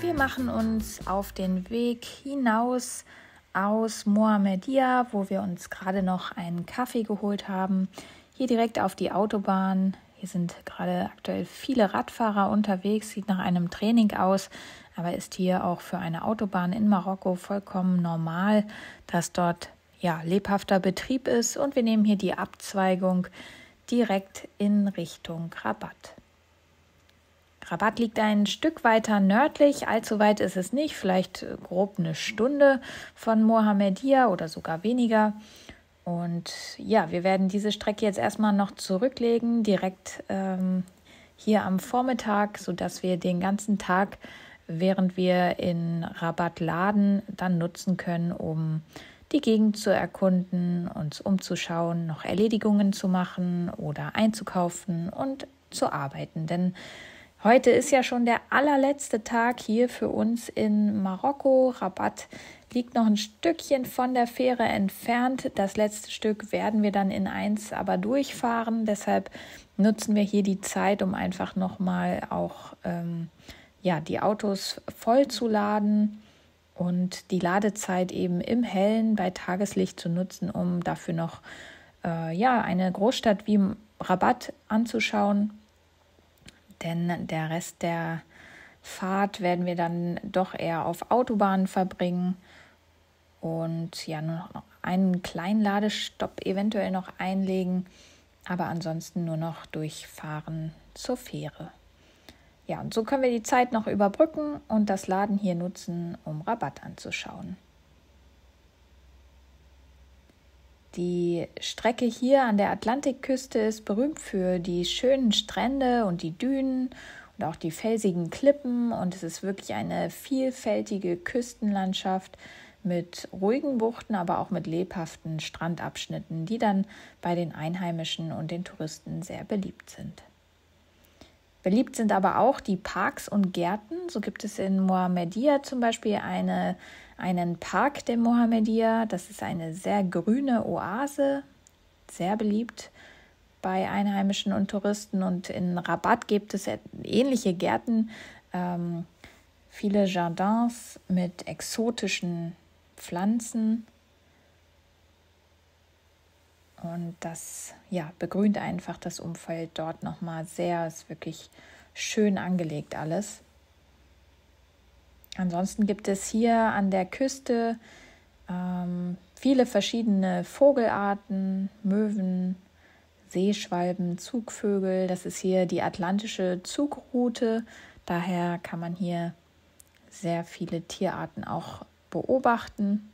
Wir machen uns auf den Weg hinaus aus Mohammedia, wo wir uns gerade noch einen Kaffee geholt haben. Hier direkt auf die Autobahn. Hier sind gerade aktuell viele Radfahrer unterwegs, sieht nach einem Training aus, aber ist hier auch für eine Autobahn in Marokko vollkommen normal, dass dort ja lebhafter Betrieb ist und wir nehmen hier die Abzweigung direkt in Richtung Rabat. Rabat liegt ein Stück weiter nördlich, allzu weit ist es nicht, vielleicht grob eine Stunde von Mohammedia oder sogar weniger. Und ja, wir werden diese Strecke jetzt erstmal noch zurücklegen, direkt ähm, hier am Vormittag, sodass wir den ganzen Tag, während wir in Rabat laden, dann nutzen können, um die Gegend zu erkunden, uns umzuschauen, noch Erledigungen zu machen oder einzukaufen und zu arbeiten. Denn Heute ist ja schon der allerletzte Tag hier für uns in Marokko. Rabat liegt noch ein Stückchen von der Fähre entfernt. Das letzte Stück werden wir dann in eins aber durchfahren. Deshalb nutzen wir hier die Zeit, um einfach nochmal auch ähm, ja, die Autos voll zu laden und die Ladezeit eben im Hellen bei Tageslicht zu nutzen, um dafür noch äh, ja, eine Großstadt wie Rabat anzuschauen denn der Rest der Fahrt werden wir dann doch eher auf Autobahnen verbringen und ja nur noch einen kleinen Ladestopp eventuell noch einlegen, aber ansonsten nur noch durchfahren zur Fähre. Ja, und so können wir die Zeit noch überbrücken und das Laden hier nutzen, um Rabatt anzuschauen. Die Strecke hier an der Atlantikküste ist berühmt für die schönen Strände und die Dünen und auch die felsigen Klippen. Und es ist wirklich eine vielfältige Küstenlandschaft mit ruhigen Buchten, aber auch mit lebhaften Strandabschnitten, die dann bei den Einheimischen und den Touristen sehr beliebt sind. Beliebt sind aber auch die Parks und Gärten. So gibt es in Mohammedia zum Beispiel eine einen Park der Mohammedia. Das ist eine sehr grüne Oase, sehr beliebt bei Einheimischen und Touristen. Und in Rabat gibt es ähnliche Gärten, ähm, viele Jardins mit exotischen Pflanzen. Und das ja, begrünt einfach das Umfeld dort nochmal sehr. Es ist wirklich schön angelegt alles. Ansonsten gibt es hier an der Küste ähm, viele verschiedene Vogelarten, Möwen, Seeschwalben, Zugvögel. Das ist hier die atlantische Zugroute. Daher kann man hier sehr viele Tierarten auch beobachten.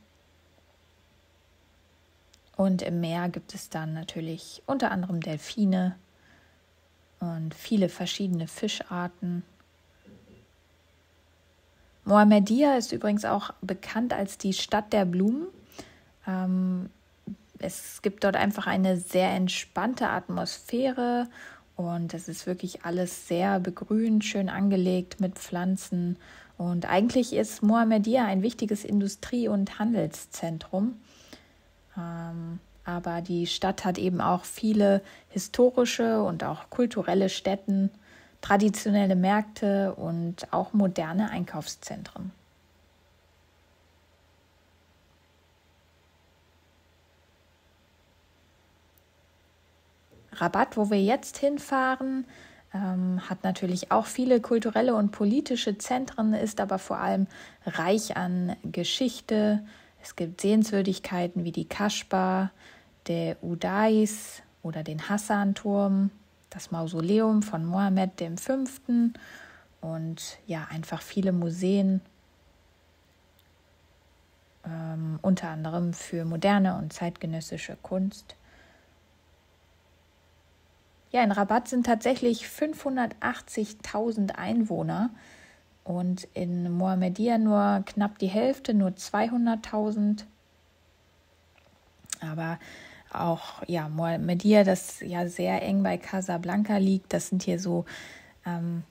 Und im Meer gibt es dann natürlich unter anderem Delfine und viele verschiedene Fischarten. Mohammedia ist übrigens auch bekannt als die Stadt der Blumen. Ähm, es gibt dort einfach eine sehr entspannte Atmosphäre und es ist wirklich alles sehr begrünt, schön angelegt mit Pflanzen. Und eigentlich ist Mohammedia ein wichtiges Industrie- und Handelszentrum. Ähm, aber die Stadt hat eben auch viele historische und auch kulturelle Stätten traditionelle Märkte und auch moderne Einkaufszentren. Rabat, wo wir jetzt hinfahren, ähm, hat natürlich auch viele kulturelle und politische Zentren, ist aber vor allem reich an Geschichte. Es gibt Sehenswürdigkeiten wie die Kaschba, der Udais oder den Hassan-Turm das Mausoleum von Mohammed V. und ja, einfach viele Museen, ähm, unter anderem für moderne und zeitgenössische Kunst. Ja, in Rabat sind tatsächlich 580.000 Einwohner und in Mohammedia nur knapp die Hälfte, nur 200.000. Aber auch ja, Mohammedia, das ja sehr eng bei Casablanca liegt. Das sind hier so ähm,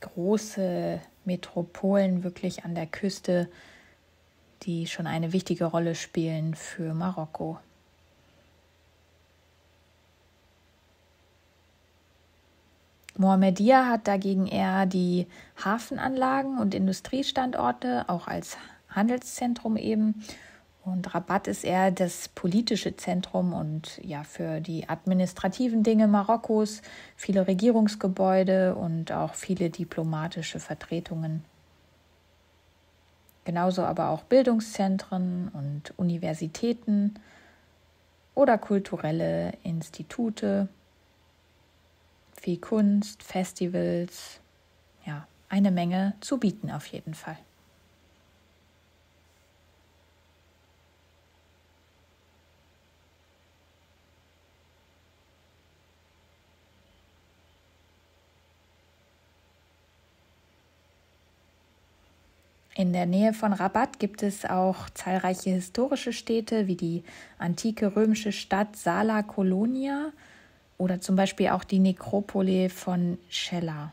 große Metropolen wirklich an der Küste, die schon eine wichtige Rolle spielen für Marokko. Mohammedia hat dagegen eher die Hafenanlagen und Industriestandorte, auch als Handelszentrum eben. Und Rabat ist eher das politische Zentrum und ja für die administrativen Dinge Marokkos, viele Regierungsgebäude und auch viele diplomatische Vertretungen. Genauso aber auch Bildungszentren und Universitäten oder kulturelle Institute, viel Kunst, Festivals, ja, eine Menge zu bieten auf jeden Fall. In der Nähe von Rabat gibt es auch zahlreiche historische Städte wie die antike römische Stadt Sala Colonia oder zum Beispiel auch die Nekropole von Schella.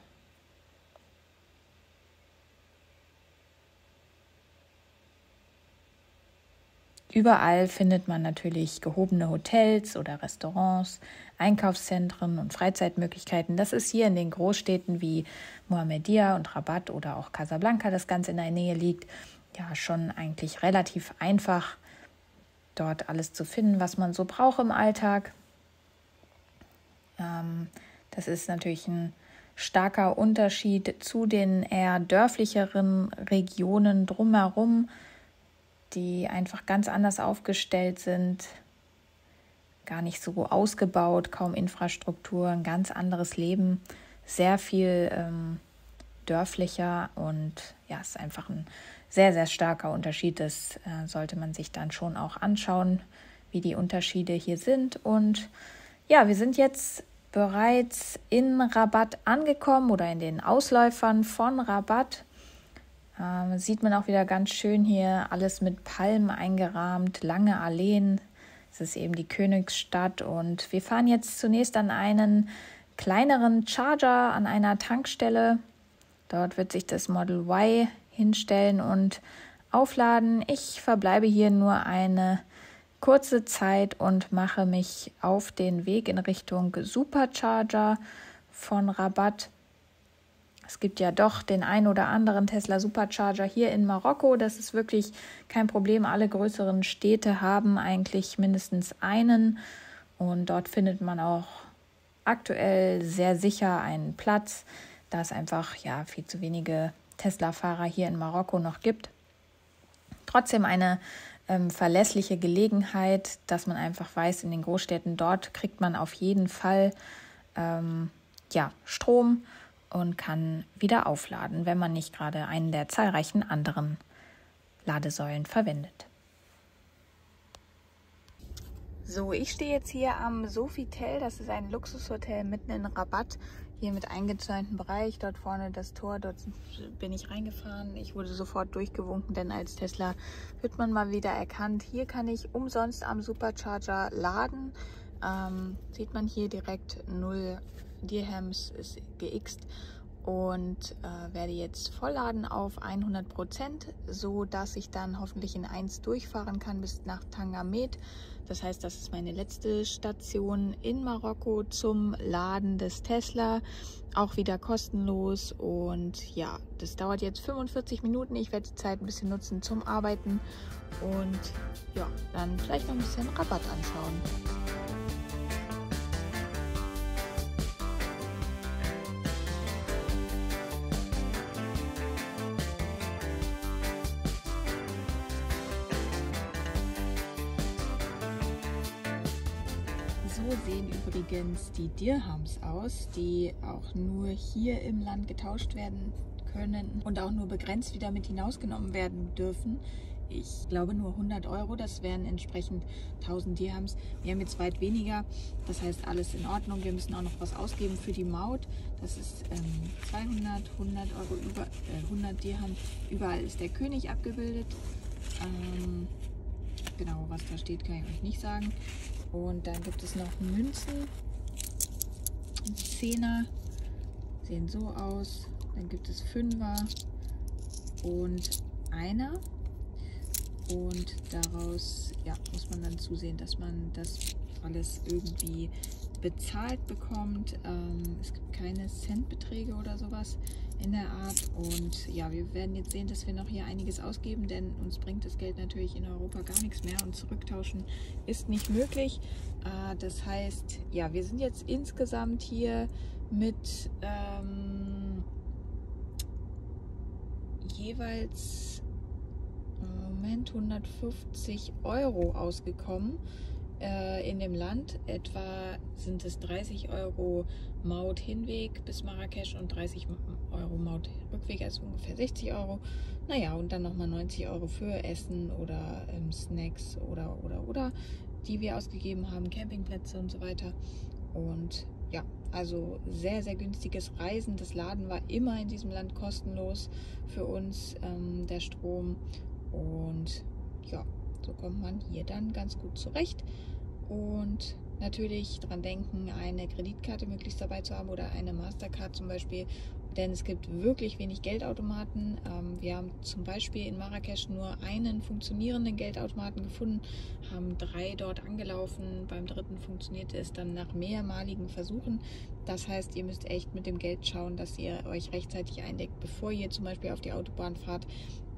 Überall findet man natürlich gehobene Hotels oder Restaurants, Einkaufszentren und Freizeitmöglichkeiten. Das ist hier in den Großstädten wie Mohammedia und Rabat oder auch Casablanca, das ganz in der Nähe liegt, ja schon eigentlich relativ einfach, dort alles zu finden, was man so braucht im Alltag. Ähm, das ist natürlich ein starker Unterschied zu den eher dörflicheren Regionen drumherum die einfach ganz anders aufgestellt sind, gar nicht so ausgebaut, kaum Infrastruktur, ein ganz anderes Leben, sehr viel ähm, dörflicher und ja, es ist einfach ein sehr, sehr starker Unterschied. Das äh, sollte man sich dann schon auch anschauen, wie die Unterschiede hier sind. Und ja, wir sind jetzt bereits in Rabat angekommen oder in den Ausläufern von Rabat. Ähm, sieht man auch wieder ganz schön hier alles mit Palmen eingerahmt, lange Alleen. Es ist eben die Königsstadt und wir fahren jetzt zunächst an einen kleineren Charger an einer Tankstelle. Dort wird sich das Model Y hinstellen und aufladen. Ich verbleibe hier nur eine kurze Zeit und mache mich auf den Weg in Richtung Supercharger von Rabat. Es gibt ja doch den ein oder anderen Tesla Supercharger hier in Marokko. Das ist wirklich kein Problem. Alle größeren Städte haben eigentlich mindestens einen. Und dort findet man auch aktuell sehr sicher einen Platz, da es einfach ja viel zu wenige Tesla-Fahrer hier in Marokko noch gibt. Trotzdem eine ähm, verlässliche Gelegenheit, dass man einfach weiß, in den Großstädten dort kriegt man auf jeden Fall ähm, ja, Strom und kann wieder aufladen, wenn man nicht gerade einen der zahlreichen anderen Ladesäulen verwendet. So, ich stehe jetzt hier am Sofitel. Das ist ein Luxushotel mitten in Rabatt. Hier mit eingezäunten Bereich. Dort vorne das Tor. Dort bin ich reingefahren. Ich wurde sofort durchgewunken, denn als Tesla wird man mal wieder erkannt. Hier kann ich umsonst am Supercharger laden. Ähm, sieht man hier direkt 0 Dirhams ist geixt und äh, werde jetzt vollladen auf 100 Prozent, so dass ich dann hoffentlich in 1 durchfahren kann bis nach Tangamed. Das heißt, das ist meine letzte Station in Marokko zum Laden des Tesla. Auch wieder kostenlos und ja, das dauert jetzt 45 Minuten. Ich werde die Zeit ein bisschen nutzen zum Arbeiten und ja, dann vielleicht noch ein bisschen Rabatt anschauen. Sehen übrigens die Dirhams aus, die auch nur hier im Land getauscht werden können und auch nur begrenzt wieder mit hinausgenommen werden dürfen. Ich glaube nur 100 Euro, das wären entsprechend 1000 Dirhams. Wir haben jetzt weit weniger, das heißt alles in Ordnung. Wir müssen auch noch was ausgeben für die Maut. Das ist ähm, 200, 100 Euro, über, äh, 100 Dirham. Überall ist der König abgebildet. Ähm, genau, was da steht, kann ich euch nicht sagen. Und dann gibt es noch Münzen. Zehner sehen so aus. Dann gibt es Fünfer und einer. Und daraus ja, muss man dann zusehen, dass man das alles irgendwie bezahlt bekommt. Ähm, es gibt keine Centbeträge oder sowas in der Art. Und ja, wir werden jetzt sehen, dass wir noch hier einiges ausgeben, denn uns bringt das Geld natürlich in Europa gar nichts mehr und zurücktauschen ist nicht möglich. Äh, das heißt, ja, wir sind jetzt insgesamt hier mit ähm, jeweils Moment 150 Euro ausgekommen äh, in dem Land. Etwa sind es 30 Euro Maut Hinweg bis Marrakesch und 30 Euro Maut Rückweg, also ungefähr 60 Euro. Naja, und dann nochmal 90 Euro für Essen oder ähm, Snacks oder, oder, oder, die wir ausgegeben haben, Campingplätze und so weiter. Und ja, also sehr, sehr günstiges Reisen. Das Laden war immer in diesem Land kostenlos für uns, ähm, der Strom. Und ja, so kommt man hier dann ganz gut zurecht. Und natürlich daran denken, eine Kreditkarte möglichst dabei zu haben oder eine Mastercard zum Beispiel, denn es gibt wirklich wenig Geldautomaten. Ähm, wir haben zum Beispiel in Marrakesch nur einen funktionierenden Geldautomaten gefunden, haben drei dort angelaufen. Beim dritten funktionierte es dann nach mehrmaligen Versuchen. Das heißt, ihr müsst echt mit dem Geld schauen, dass ihr euch rechtzeitig eindeckt, bevor ihr zum Beispiel auf die Autobahn fahrt.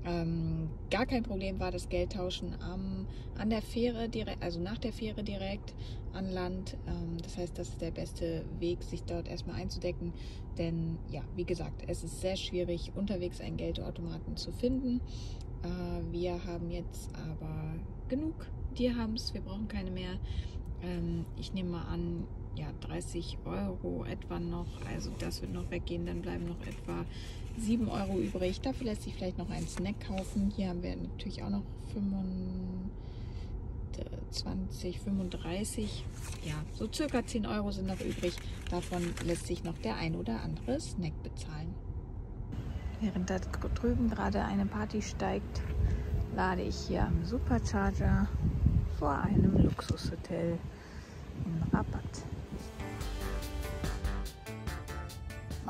Ähm, gar kein Problem war das Geldtauschen am, an der Fähre, direkt, also nach der Fähre direkt an Land. Ähm, das heißt, das ist der beste Weg, sich dort erstmal einzudecken. Denn ja, wie gesagt, es ist sehr schwierig, unterwegs einen Geldautomaten zu finden. Äh, wir haben jetzt aber genug Dirhams, wir brauchen keine mehr. Ähm, ich nehme mal an, ja, 30 Euro etwa noch. Also das wird noch weggehen. Dann bleiben noch etwa 7 Euro übrig. Dafür lässt sich vielleicht noch einen Snack kaufen. Hier haben wir natürlich auch noch 25, 35. Ja, so circa 10 Euro sind noch übrig. Davon lässt sich noch der ein oder andere Snack bezahlen. Während da drüben gerade eine Party steigt, lade ich hier am Supercharger vor einem Luxushotel in Rabat.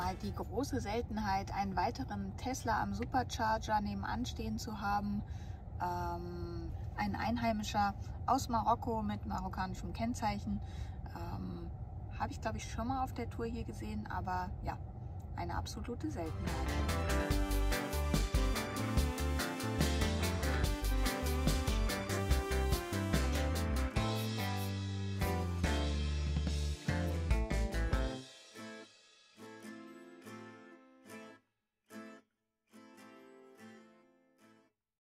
Mal die große Seltenheit, einen weiteren Tesla am Supercharger nebenan stehen zu haben. Ähm, ein Einheimischer aus Marokko mit marokkanischem Kennzeichen. Ähm, Habe ich, glaube ich, schon mal auf der Tour hier gesehen, aber ja, eine absolute Seltenheit.